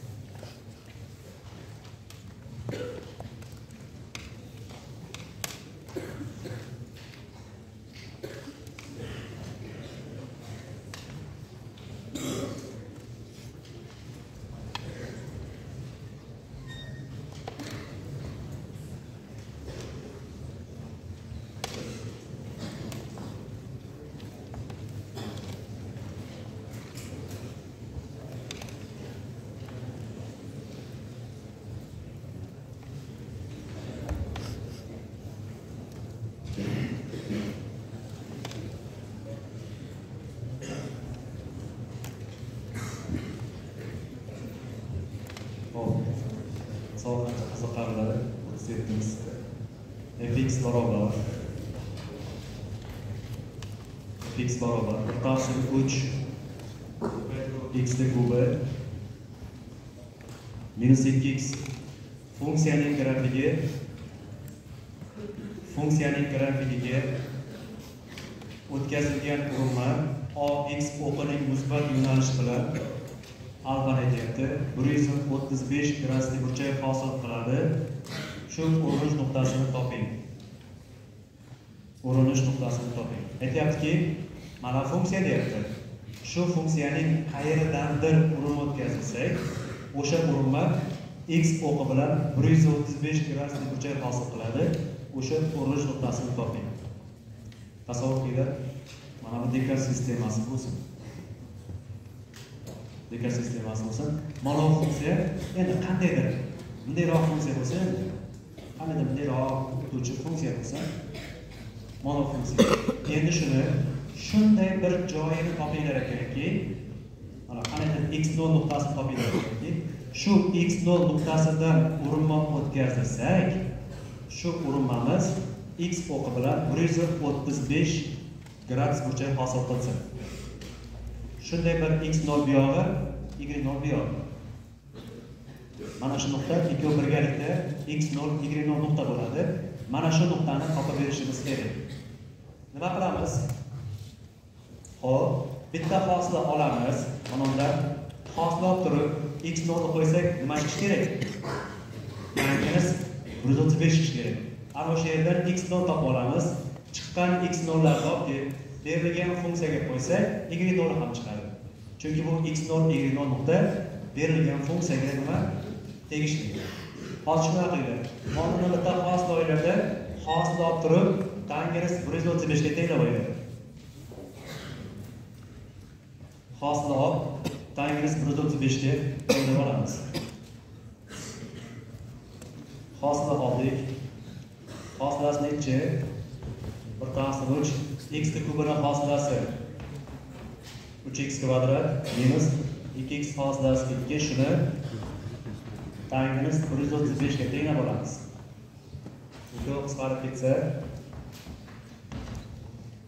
8 barobar qarshi 3 x ni kubi minus 2x funksiyaning grafigi funksiyaning grafigiga o'tkazilgan qurilma ox o'qining musbat yo'nalishi bilan alfa harakati bir yuz o'ttiz besh gradusli burchak hosil qiladi shu urinish nuqtasini toping urinish nuqtasini toping aytyaptiki mana funksiya deyapti. Shu funksiyaning qayeridandir urum o'tkazilsak o'sha urinma x o'qi bilan bir yuz o'ttiz besh gradusli burchak hosil qiladi. O'sha urinish nuqtasini toping. Tasavvur qilinglar mana bu dekar sistemasi bo'lsin. Dekar sistemasi bo'lsin. Mana bu funksiya endi qandaydir? Bundayroq funksiya bo'lsa endi qandaydir bundayroq o'tuvchi funksiya bo'lsa mana funksiya. Endi shuni shunday bir joyini topinglar ekanki mana qanaqadir x nol nuqtasini topinglar ekanki shu x nol nuqtasidan urinma o'tkazilsak shu urinmamiz x o'qi bilan bir yuz o'ttiz besh gradus burchak hosil qilsin. Shunday bir x nol buyog'i y nol buyog'i. Mana shu nuqta ikkovi birgalikda x nol y nol nuqta bo'ladi. Mana shu nuqtani topib berishimiz kerak. Nima qilamiz? Xo'p, bitta hosila olamiz. Mana unda hosila olib turib x nolni qo'ysak nima chiqishi kerak? Yangimiz bir yuz chiqishi kerak. Ana o'sha yerdan x nol topib olamiz. Chiqqan x nollarni olib berilgan funksiyaga qo'ysak y nol ham chiqadi. Chunki bu x nol y nol nuqta berilgan funksiyaga nima? Tegishli. Hozir shunaqa qilinglar. Mana bitta hosila oylarda hosil olib turib tangens bir yuz o'ttiz beshga tenglab olaylik hosil olib tangens bir yuz o'ttiz beshga tenglab olamiz hosilni oldik. Hosilasi nechi? Bir taqsim uch. X kubini hosilasi uch x kvadrat minus ikki x hosilasi ikki. Shuni tangimiz bir yuz o'ttiz beshga tenglab olamiz ikkovi qisqarib ketsa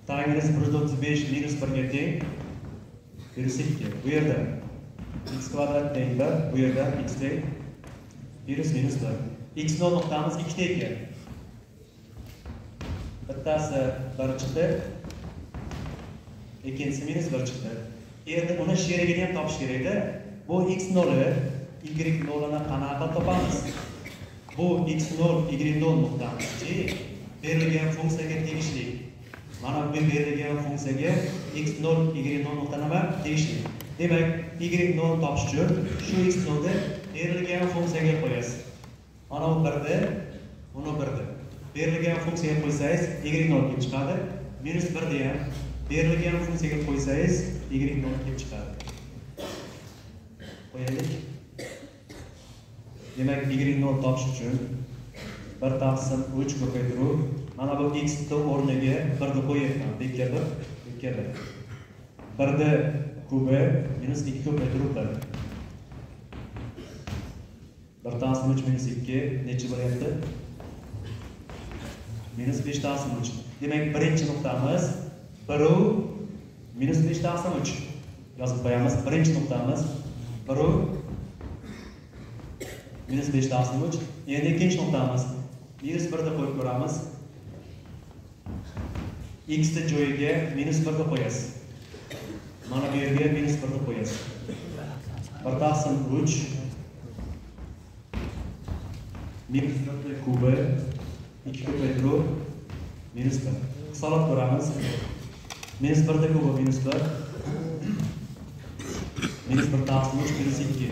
tangimiz bir yuz o'ttiz besh minus birga teng. Virus ikki bu yerda x kvadrat bir bu yerda x teng virus minus bir x nol nuqtamiz ikkita ekan bittasi bir chiqdi ikkinchisi minus bir chiqdi endi uni sherigini ham topish kerakda bu x noli y nolini qanaqa topamiz bu x nol y nol nuqtamichi berilgan funksiyaga tegishli mana bu berilgan funksiyaga x 0 y 0 nuqta nima tegishli demak y 0 topish uchun shu x 0 ni berilgan funksiyaga qo'yasiz. Mana bu birni buni birni berilgan funksiyaga qo'ysangiz y 0 kelib chiqadi. Minus birni ham berilgan funksiyaga qo'ysangiz y 0 kelib chiqadi. Qo'yaylik. Demak y 0 topish uchun bir taqsim uch ko'paytiruv. Mana bu x o'rniga birni qo'yyapman bekka bir. Кирев. Брде, Кубе, minus 2 metru kare. Bir tanesini 3 minus 2 neçe bo'lyapti? Minus 5 tanesini 3. Demak, birinchi nuqtamiz 1 minus 5 tanesini 3. Yozib qo'yamiz. Birinchi nuqtamiz 1 minus 5 tanesini 3. Endi ikkinchi nuqtamiz minus 1 deb qo'yib. X ni joyiga minus birni qo'yasiz mana bu yerga minus birni qo'yasiz bir taqsim uch minus birni kubi ikki ko'paytiruv minus bir hisoblab ko'ramiz minus birni kubi minus bir minus bir taqsim uch minus ikki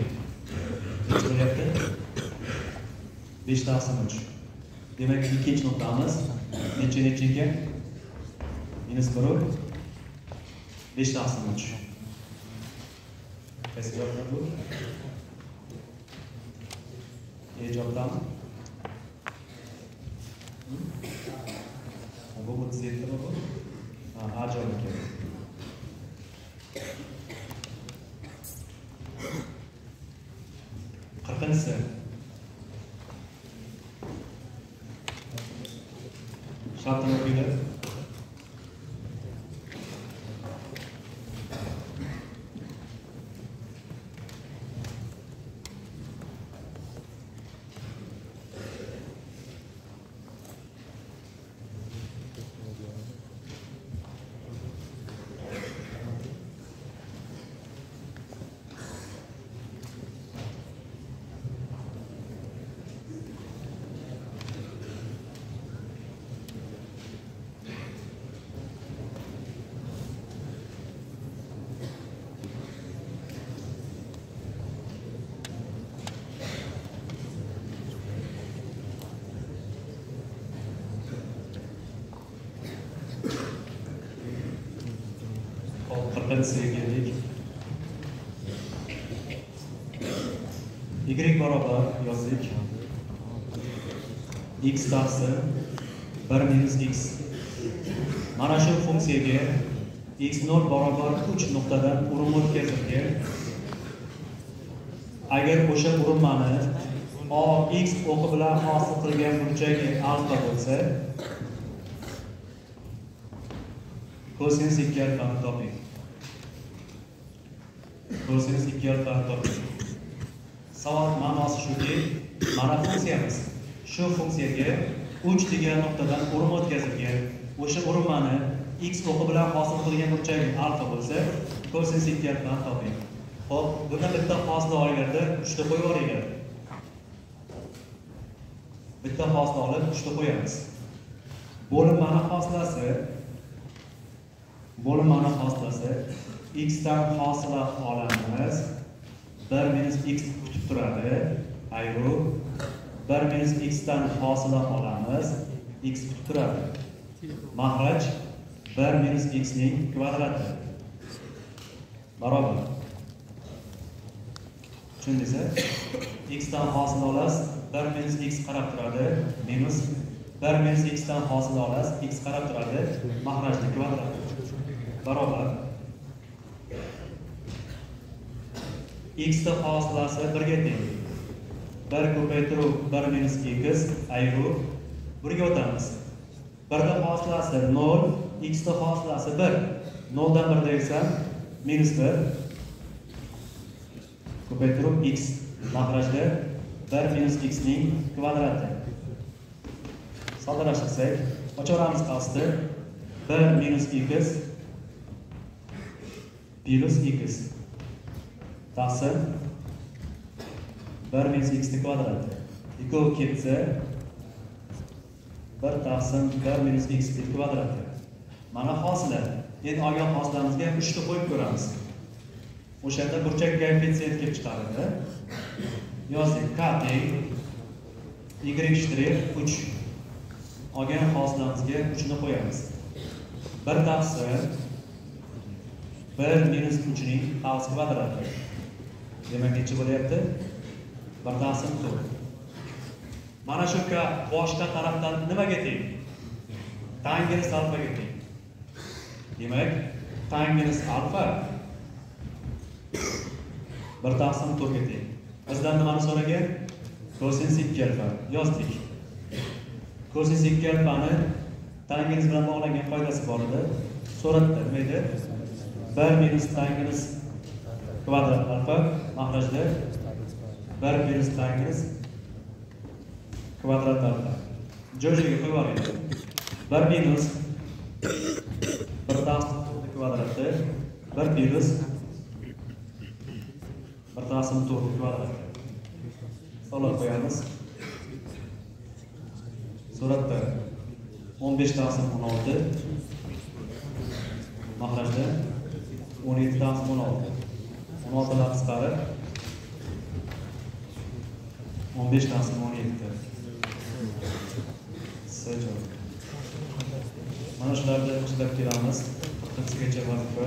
necha bo'lyapti besh taqsim uch demak ikkinchi nuqtamiz necha necha ekan minus biru besh taqsim uch qaysi javoblar bu. E javobdami bu o'ttiz yettimi bu. Ha a javob ekan qirqinchisi shartini o'qinglar y barobar yozdik. X taqsim bir minus x. Mana shu funksiyaga x nol barobar uch nuqtadan urum o'tkazilgan. Agar o'sha urinmani o x o'qi bilan hosil qilgan burchagi alfa bo'lsa kosinus ikki alfani toping. Kosinus ikki alfani toping. Savol ma'nosi shuki mana funksiyamiz shu funksiyaga uch degan nuqtadan o'rim o'tkazilgan. O'sha urinmani x o'qi bilan hosil qilgan burchagi alfa bo'lsa kosinus ikki toping. Ho'p buni bitta hosilni olganda uchta qo'yib yuboringlar. Bitta hosilni olib uchta qo'yamiz. Bo'linmani hosilasi bo'linmani hosilasi x dan hosila olamiz. Bir minus x kutib turadi. Ayru bir minus x dan hosila olamiz. X kutib turadi. Mahraj bir minus x ning kvadrati. Barobar. Tushundingizmi? X dan hosil olasiz bir minus x qarab turadi. Minus bir minus x dan hosil olasiz x qarab turadi. Mahrajni kvadrati. Barobar. X ni hosilasi birga teng. Bir ko'paytiruv bir minus x ayru birga o'tamiz. Birni hosilasi nol x ni hosilasi bir. Noldan birda esa minus bir. Ko'paytiruv x mahrajda bir minus x ning kvadrati soddalashtirsak ochaveramiz pastni bir minus x plyus x. taqsim bir minus x ni kvadrati ikkovi ketsa bir taqsim bir minus x ni kvadrati mana hosila endi olgan hosilamizga ham ni qo'yib ko'ramiz. O'shanda burchak koeffitsient kelib chiqadi yozdik k teng y shtrix uch. Olgan hosilamizga uchni qo'yamiz. Bir taqsim bir minus uchning qavs kvadrati. Demak nechi bo'lyapti? Birdan taqsim to'rt mana shu boshqa tarafdan nimaga teng? Tangens alfaga teng. Demak tangens alfa bir taqsim to'rtga teng. Bizdan nimani so'ragan kosinus ikki alfa yozdik. Kosinus ikki alfani tangens bilan bog'langan qoidasi bor edi. Suratda nima edi? Bir minus tangens kvadrat alfa mahrajda bir minus tangens kvadrat alfa jo'jaga qo'yib yuboring bir minus bir taqsim to'rt kvadrati bir minus bir taqsim to'rt kvadrat solib qo'yamiz. Suratda o'n besh taqsim o'n olti. Mahrajda o'n yetti taqsim o'n olti. 16 qisqarib 15 tasi 17 mana shularni qilib kelamiz. Qirqinchisigacha vazifa.